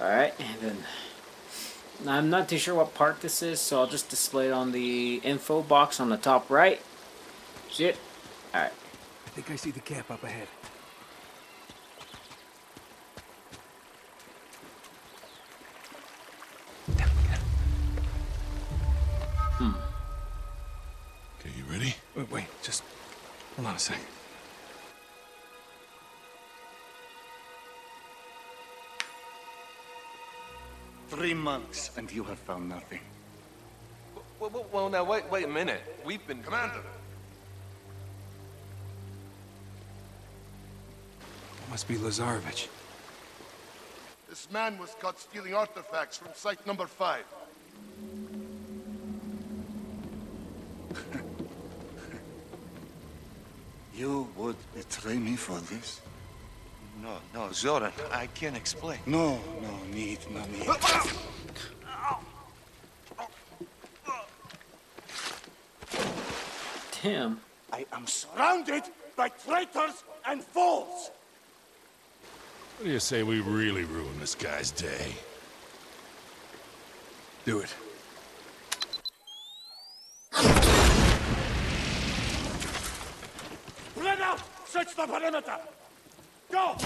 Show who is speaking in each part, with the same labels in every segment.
Speaker 1: Alright, and then I'm not too sure what part this is, so I'll just display it on the info box on the top right. Shit. Alright.
Speaker 2: I think I see the camp up ahead. Hmm.
Speaker 3: Okay, you ready?
Speaker 2: Wait, wait, just hold on a sec.
Speaker 4: Three months, and you have found nothing.
Speaker 5: Well, well, well, now, wait, wait a minute. We've been...
Speaker 3: Commander!
Speaker 2: Must be Lazarevich.
Speaker 3: This man was caught stealing artifacts from site number five.
Speaker 4: You would betray me for this?
Speaker 5: No, no, Zoran, I can't explain.
Speaker 4: No, no need, no need.
Speaker 1: Tim.
Speaker 4: I am surrounded by traitors and fools!
Speaker 3: What do you say we really ruin this guy's day?
Speaker 2: Do it.
Speaker 4: Spread out! Search the perimeter! Go!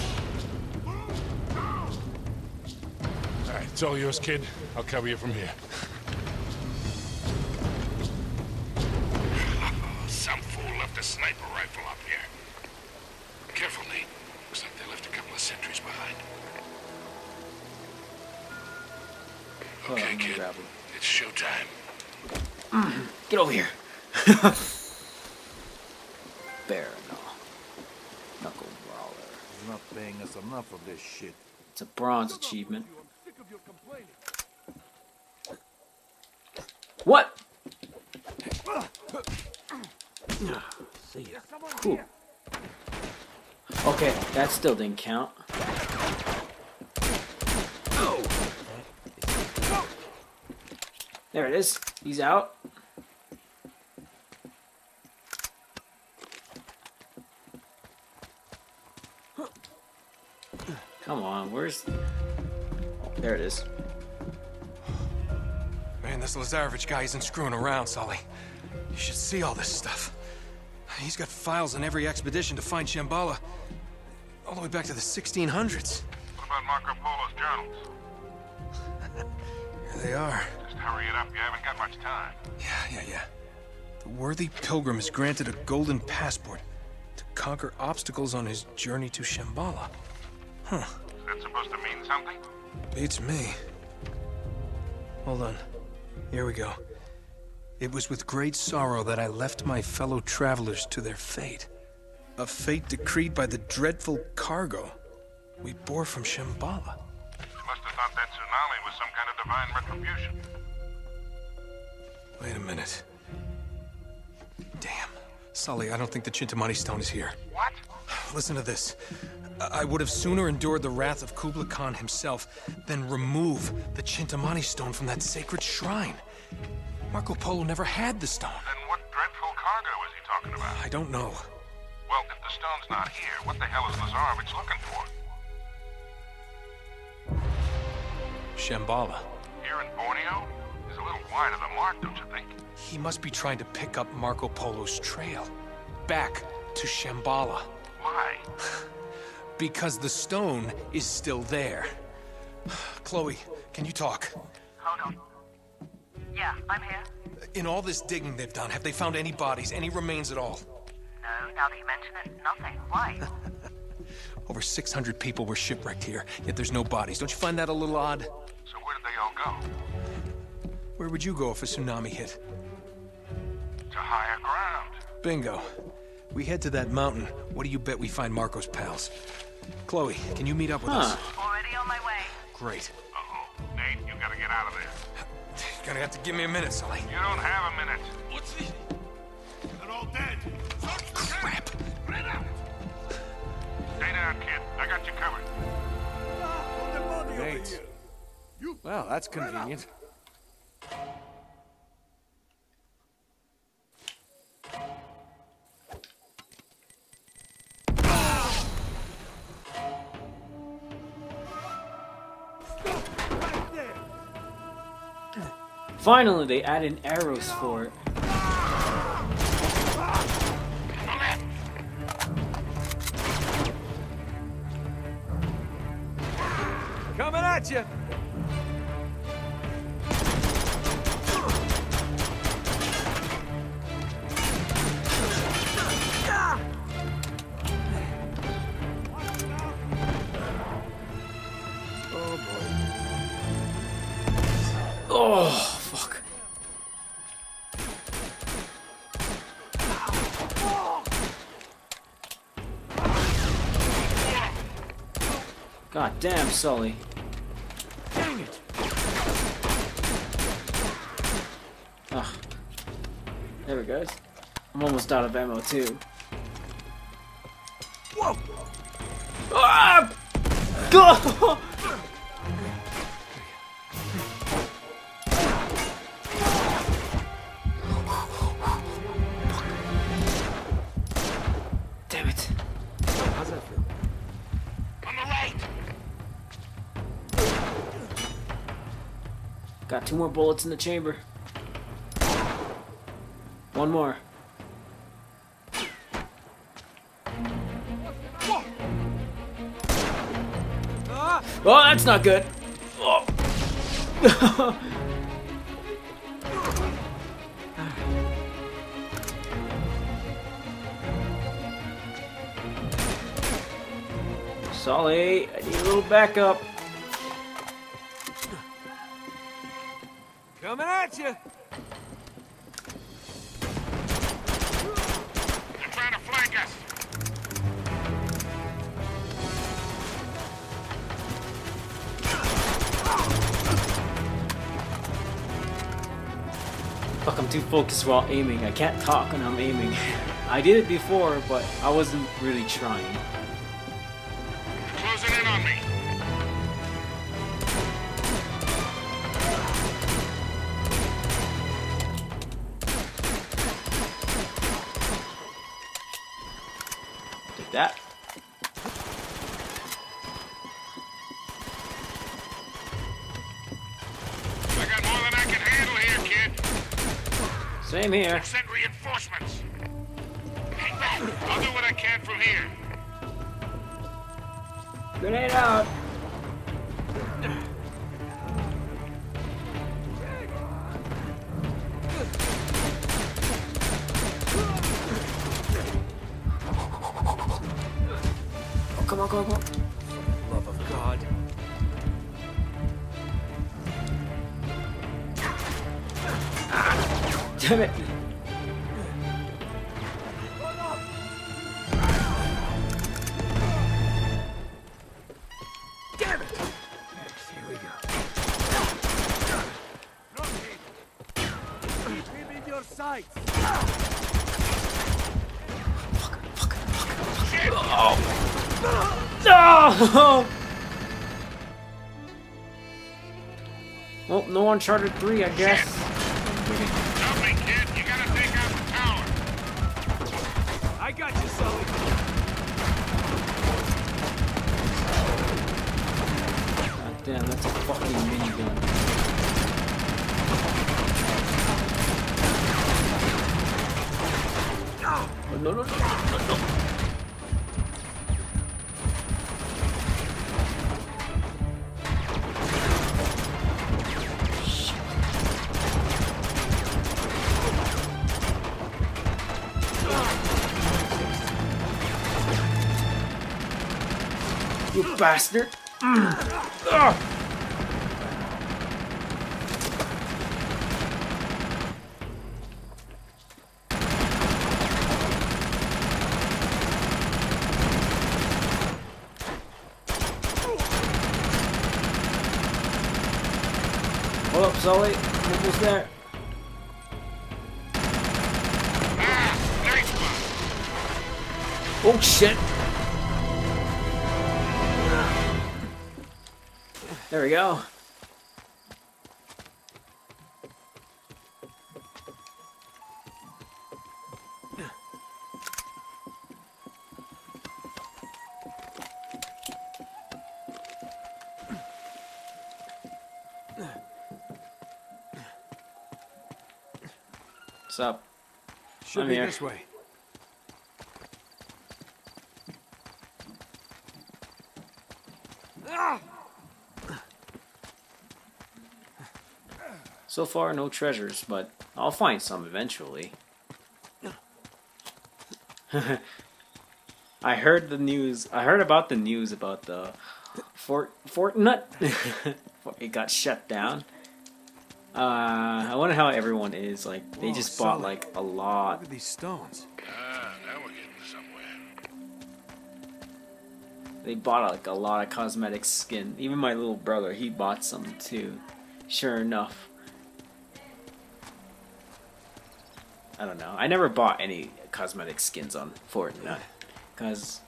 Speaker 3: All right, it's all yours, kid. I'll cover you from here. Some fool left a sniper rifle up here. Careful, Nate. Looks like they left a couple of sentries behind. Okay,
Speaker 1: let
Speaker 3: kid. It's showtime.
Speaker 1: Mm, get over here. Bear no. Knuckle brawler.
Speaker 6: He's not paying us enough of this shit.
Speaker 1: It's a bronze achievement. What?
Speaker 6: See ya.
Speaker 1: Cool. Okay, that still didn't count. There it is. He's out. Come on, where's... There it is.
Speaker 2: Man, this Lazarevich guy isn't screwing around, Sully. You should see all this stuff. He's got files on every expedition to find Shambhala. All the way back to the 1600s.
Speaker 7: What about Marco Polo's journals?
Speaker 2: Here they are.
Speaker 7: Just hurry it up, you haven't got much time.
Speaker 2: Yeah, yeah, yeah. The worthy pilgrim is granted a golden passport to conquer obstacles on his journey to Shambhala. Huh.
Speaker 7: Is that supposed to mean something?
Speaker 2: Beats me. Hold on. Here we go. It was with great sorrow that I left my fellow travelers to their fate. A fate decreed by the dreadful cargo we bore from Shambhala.
Speaker 7: You must have thought that tsunami was some kind of divine retribution.
Speaker 2: Wait a minute. Damn. Sully, I don't think the Chintamani stone is here.
Speaker 7: What?
Speaker 2: Listen to this. I would have sooner endured the wrath of Kublai Khan himself than remove the Chintamani stone from that sacred shrine. Marco Polo never had the stone.
Speaker 7: Then what dreadful cargo is he talking about?
Speaker 2: I don't know.
Speaker 7: Well, if the stone's not here, what the hell is Lazarevich looking for?
Speaker 2: Shambhala.
Speaker 7: Here in Borneo? He's a little wide of the mark, don't you think?
Speaker 2: He must be trying to pick up Marco Polo's trail. Back to Shambhala.
Speaker 7: Why?
Speaker 2: Because the stone is still there. Chloe, can you talk?
Speaker 8: Hold on. Yeah, I'm here.
Speaker 2: In all this digging they've done, have they found any bodies, any remains at all?
Speaker 8: No, now that you mention it, nothing. Why?
Speaker 2: Over 600 people were shipwrecked here, yet there's no bodies. Don't you find that a little odd?
Speaker 7: So where did they all go?
Speaker 2: Where would you go if a tsunami hit?
Speaker 7: To higher ground.
Speaker 2: Bingo. We head to that mountain. What do you bet we find Marco's pals? Chloe, can you meet up with us?
Speaker 8: Already on my way.
Speaker 2: Great.
Speaker 7: Uh-oh. Nate, you gotta get out of there.
Speaker 2: You're gonna have to give me a minute, Sully.
Speaker 7: You don't have a minute.
Speaker 3: What's the...
Speaker 7: They're all dead.
Speaker 2: Crap.
Speaker 7: Stay down, kid. I got you covered.
Speaker 6: Nate. Well, that's convenient.
Speaker 1: Finally, they added arrows for it.
Speaker 6: Coming at you.
Speaker 1: God damn, Sully.
Speaker 6: Dang it.
Speaker 1: Ugh. There we go. I'm almost out of ammo, too.
Speaker 6: Whoa.
Speaker 1: Ah! Go! Got two more bullets in the chamber. One more. Oh, that's not good. Oh. Sully, I need a little backup.
Speaker 6: Coming at you.
Speaker 3: They're trying to flank us!
Speaker 1: Fuck, I'm too focused while aiming. I can't talk when I'm aiming. I did it before, but I wasn't really trying. Same here.
Speaker 3: Send reinforcements. Hang back. I'll do what I can from here.
Speaker 1: Grenade out. Oh, come on, come on, come on. Damn it.
Speaker 6: It. Here we go. Keep in your sights.
Speaker 1: No! Well, no Uncharted 3, I guess. Damn, that's a fucking minigun. Oh, no, no, no, no, no. You bastard! Ugh. Hold up, Sully. I'm there.
Speaker 3: Ah, nice.
Speaker 1: Oh shit! There we go. What's up?
Speaker 2: Should
Speaker 1: I'm
Speaker 2: be
Speaker 1: here.
Speaker 2: this way.
Speaker 1: So far, no treasures, but I'll find some eventually. I heard the news. I heard about the news about the Fort Fortnite. it got shut down. Uh, I wonder how everyone is. Like, they
Speaker 2: Whoa,
Speaker 1: just bought
Speaker 2: Sully.
Speaker 1: like a lot.
Speaker 2: Look at these stones.
Speaker 3: Ah, now we're getting somewhere.
Speaker 1: They bought like a lot of cosmetic skin. Even my little brother, he bought some too. Sure enough. I don't know. I never bought any cosmetic skins on Fortnite because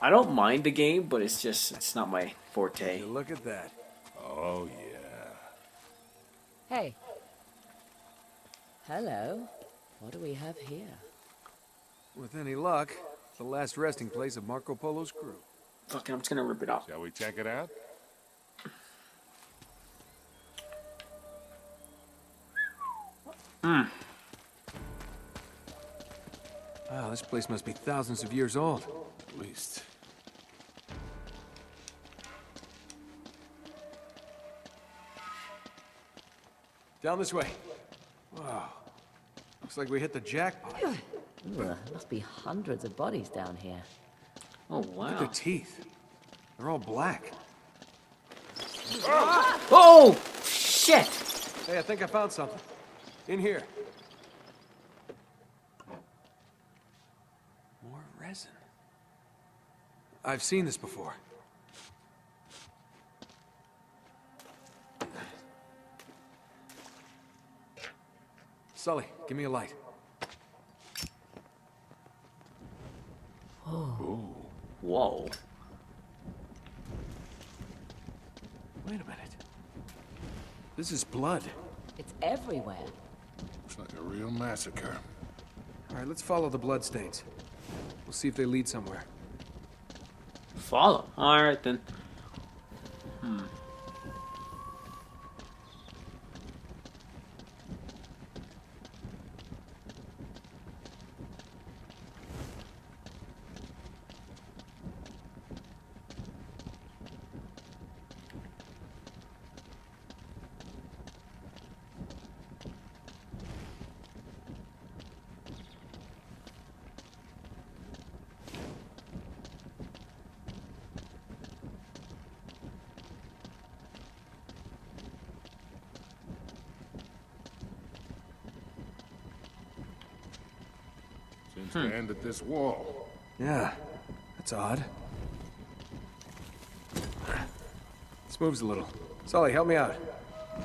Speaker 1: I don't mind the game, but it's just it's not my forte.
Speaker 2: Hey, look at that.
Speaker 3: Oh, yeah.
Speaker 9: Hey. Hello. What do we have here?
Speaker 2: With any luck, the last resting place of Marco Polo's crew.
Speaker 1: Fuck it, I'm just gonna rip it off.
Speaker 3: Shall we check it out? Hmm.
Speaker 2: Wow, this place must be thousands of years old.
Speaker 3: At least.
Speaker 2: Down this way. Wow. Looks like we hit the jackpot.
Speaker 9: Ooh, there must be hundreds of bodies down here.
Speaker 1: Oh wow.
Speaker 2: Look at
Speaker 1: wow.
Speaker 2: their teeth. They're all black.
Speaker 1: Oh! oh shit!
Speaker 2: Hey, I think I found something. In here. More resin. I've seen this before. Sully, give me a light. Oh.
Speaker 1: Whoa.
Speaker 2: Wait a minute. This is blood.
Speaker 9: It's everywhere.
Speaker 3: Looks like a real massacre.
Speaker 2: All right, let's follow the bloodstains. We'll see if they lead somewhere.
Speaker 1: Follow. All right then. Hmm.
Speaker 3: Seems to end at this wall.
Speaker 2: Yeah, that's odd. This moves a little. Sully, help me out.
Speaker 3: We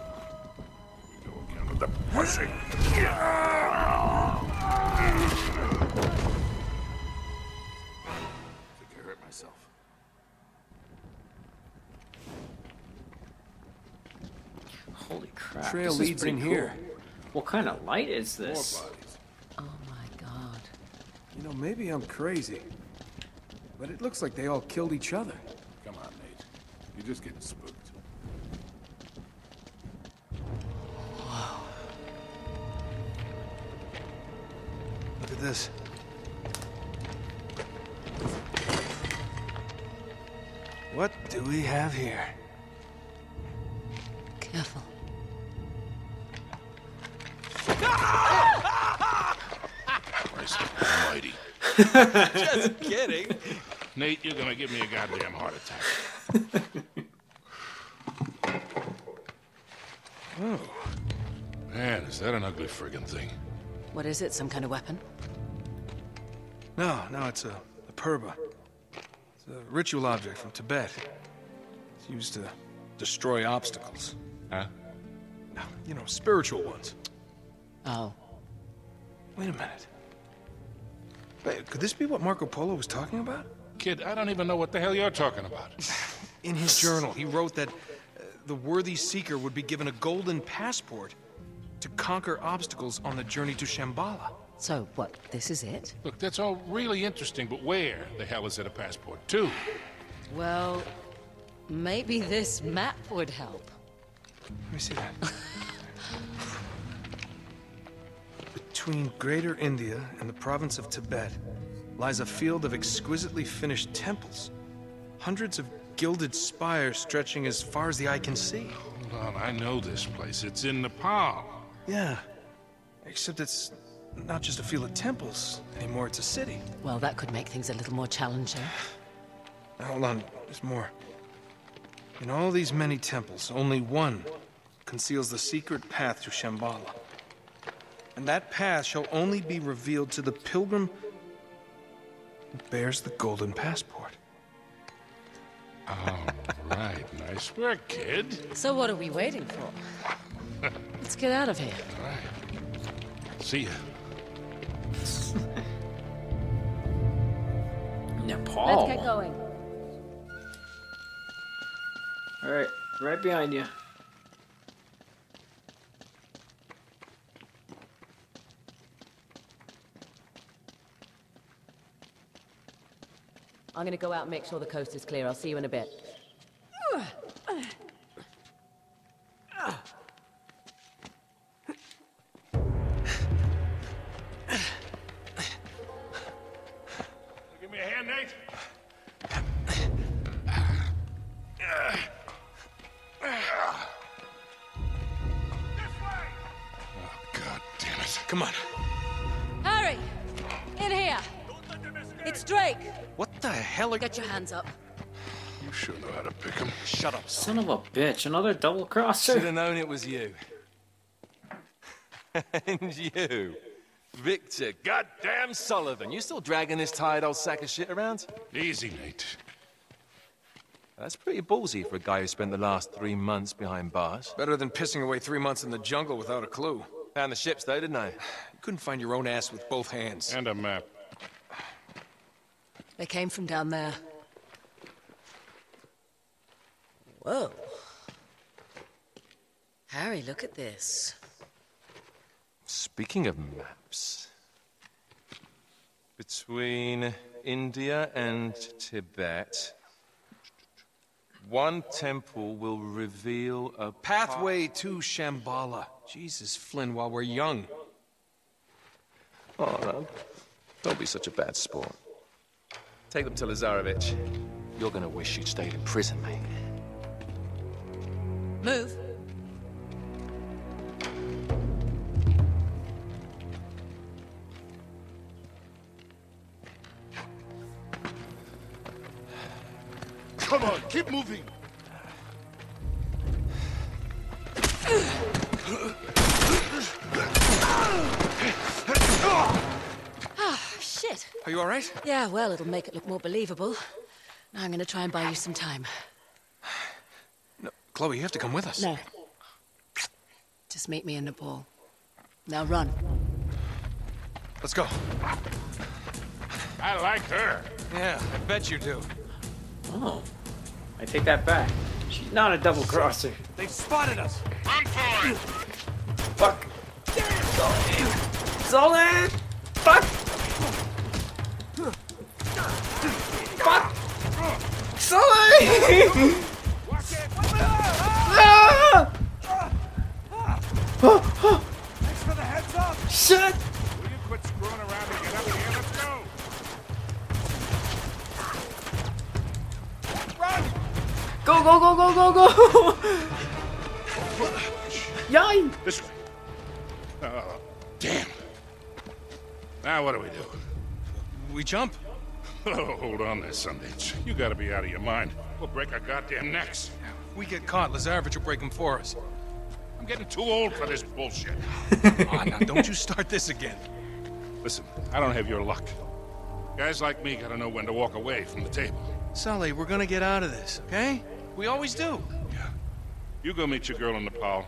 Speaker 3: Go again with the pushing. I think I hurt myself.
Speaker 1: Holy crap.
Speaker 2: Trail
Speaker 1: this is
Speaker 2: leads
Speaker 1: pretty
Speaker 2: in
Speaker 1: cool.
Speaker 2: here.
Speaker 1: What kind of light is
Speaker 3: More
Speaker 1: this?
Speaker 3: bodies.
Speaker 9: My god.
Speaker 2: You know, maybe I'm crazy. But it looks like they all killed each other.
Speaker 3: Come on, Nate. You're just getting spooked.
Speaker 2: Look at this. What do we have here?
Speaker 5: Just kidding.
Speaker 3: Nate, you're gonna give me a goddamn heart attack. oh. Man, is that an ugly friggin' thing?
Speaker 9: What is it? Some kind of weapon?
Speaker 2: No, no, it's a, a purba. It's a ritual object from Tibet. It's used to destroy obstacles.
Speaker 3: Huh?
Speaker 2: No, you know, spiritual ones.
Speaker 9: Oh.
Speaker 2: Wait a minute. Wait, could this be what Marco Polo was talking about?
Speaker 3: Kid, I don't even know what the hell you're talking about.
Speaker 2: In his journal, he wrote that uh, the worthy seeker would be given a golden passport to conquer obstacles on the journey to Shambhala.
Speaker 9: So, what, this is it?
Speaker 3: Look, that's all really interesting, but where the hell is it a passport to?
Speaker 9: Well, maybe this map would help.
Speaker 2: Let me see that. between Greater India and the province of Tibet lies a field of exquisitely finished temples. Hundreds of gilded spires stretching as far as the eye can see.
Speaker 3: Hold on, I know this place. It's in Nepal.
Speaker 2: Yeah. Except it's not just a field of temples anymore, it's a city.
Speaker 9: Well, that could make things a little more challenging.
Speaker 2: Now, hold on, there's more. In all these many temples, only one conceals the secret path to Shambhala. And that path shall only be revealed to the pilgrim who bears the golden passport.
Speaker 3: Oh, right. Nice work, kid.
Speaker 9: So what are we waiting for? Let's get out of here.
Speaker 3: All right. See ya.
Speaker 1: Nepal.
Speaker 9: Let's get going.
Speaker 1: All right, right behind you.
Speaker 9: I'm gonna go out and make sure the coast is clear. I'll see you in a bit.
Speaker 3: Give me a hand, Nate. Oh, God damn it.
Speaker 2: Come on.
Speaker 9: Harry! In here! It's Drake!
Speaker 2: What the hell are
Speaker 9: Get your hands up.
Speaker 3: You sure know how to pick pick 'em.
Speaker 2: Shut up.
Speaker 1: Son of a bitch! Another double crosser.
Speaker 5: Should have known it was you. and you. Victor, goddamn Sullivan. You still dragging this tired old sack of shit around?
Speaker 3: Easy, Nate.
Speaker 5: That's pretty ballsy for a guy who spent the last three months behind bars.
Speaker 2: Better than pissing away three months in the jungle without a clue.
Speaker 5: Found the ships though, didn't I?
Speaker 2: You couldn't find your own ass with both hands.
Speaker 3: And a map.
Speaker 9: They came from down there. Whoa. Harry, look at this.
Speaker 5: Speaking of maps, between India and Tibet, one temple will reveal a
Speaker 2: Pathway to Shambhala. Jesus, Flynn, while we're young.
Speaker 5: Oh, no. Don't be such a bad sport. Take them to Lazarevich. You're gonna wish you'd stayed in prison, mate.
Speaker 9: Move. Shit.
Speaker 2: Are you all right?
Speaker 9: Yeah, well, it'll make it look more believable. Now I'm gonna try and buy you some time.
Speaker 2: No, Chloe, you have to come with us.
Speaker 9: No. Just meet me in Nepal. Now run.
Speaker 2: Let's go.
Speaker 3: I like her.
Speaker 2: Yeah, I bet you do.
Speaker 1: Oh, I take that back. She's not a double crosser.
Speaker 6: They've spotted us!
Speaker 3: Run for it!
Speaker 1: Fuck. Solid. Fuck. Fuck. Solid. Ah!
Speaker 6: Thanks for the heads up!
Speaker 1: Shit.
Speaker 3: Will you quit screwing around and get up here? Let's go!
Speaker 1: Go go go go go go. Yay.
Speaker 3: This way. Oh, damn. Now what do we do?
Speaker 2: We jump.
Speaker 3: Oh, hold on there, Sundance. You gotta be out of your mind. We'll break our goddamn necks.
Speaker 2: If we get caught, Lazarevich will break them for us.
Speaker 3: I'm getting too old for this bullshit.
Speaker 2: Ah, now don't you start this again.
Speaker 3: Listen, I don't have your luck. Guys like me gotta know when to walk away from the table.
Speaker 2: Sully, we're gonna get out of this, okay? We always do.
Speaker 3: Yeah. You go meet your girl in Nepal.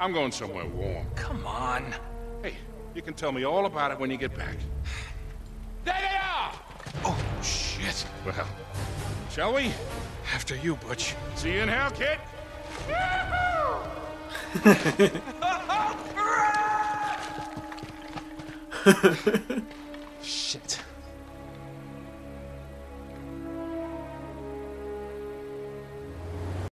Speaker 3: I'm going somewhere warm.
Speaker 2: Come on.
Speaker 3: Hey, you can tell me all about it when you get back.
Speaker 2: Shit.
Speaker 3: Well, shall we?
Speaker 2: After you, Butch.
Speaker 3: See you in hell, kid?
Speaker 5: Shit.